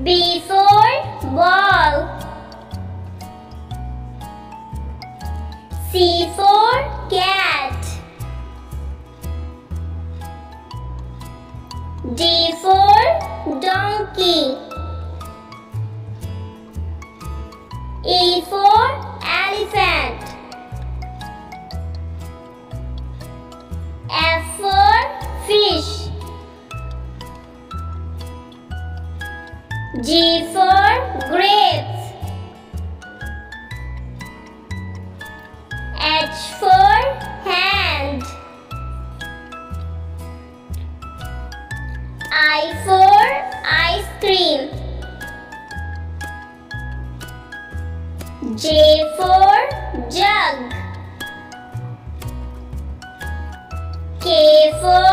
Before ball. C for cat. D for donkey. E for G for grapes. H for hand. I for ice cream. J for jug. K for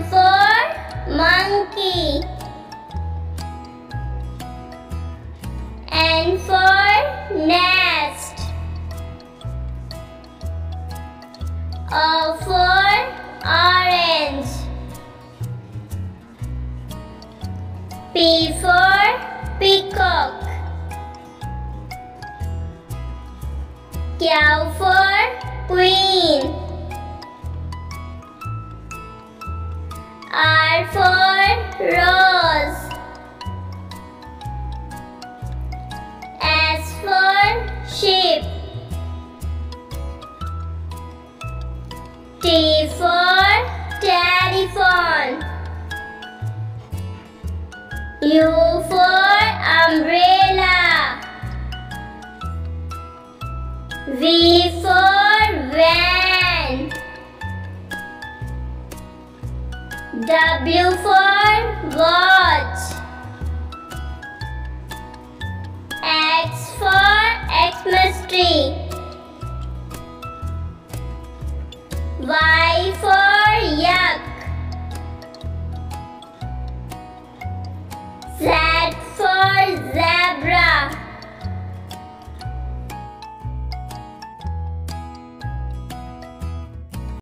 For monkey. N for nest. O for orange. P for peacock. R for rose. S for sheep. T for telephone. U for umbrella. W for watch. X for Xmas tree. Y